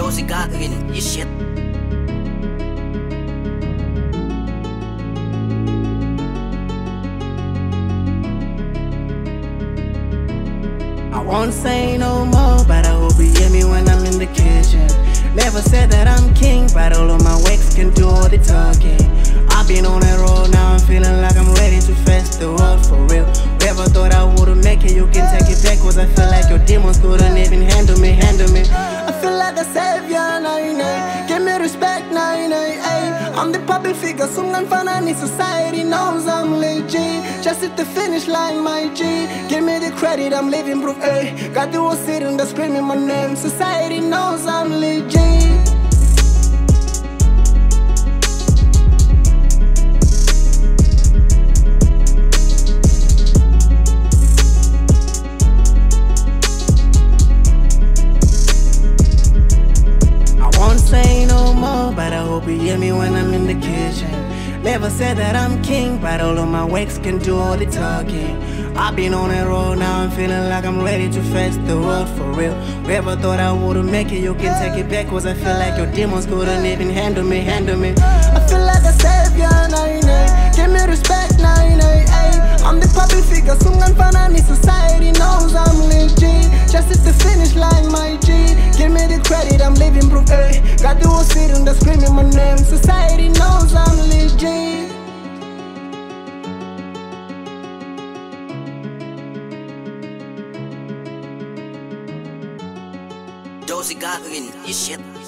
Dozy Gagawin, you shit. I won't say no more, but I hope you hear me when I'm in the kitchen. Never said that I'm king, but all of my wakes can do all the talking. I'm the public figure, someone finally society knows I'm legit. Just at the finish line, my G. Give me the credit, I'm living proof, ay. Got the whole city that's screaming my name. Society knows I'm legit. I won't say no more, but I hope you hear me when I'm. Never said that I'm king, but all of my wakes can do all the talking. I've been on that road, now I'm feeling like I'm ready to face the world for real. Whoever thought I wouldn't make it, you can take it back, cause I feel like your demons couldn't even handle me, handle me. I feel like a savior, nah, nah. Give me respect, nah, nah, ay. I'm the public figure, someone finally society knows I'm legit. Just at the finish line, my G. Give me the credit, I'm living proof, ay. Got the whole city that's screaming my name. Society knows Dozy Gagawin, you shit.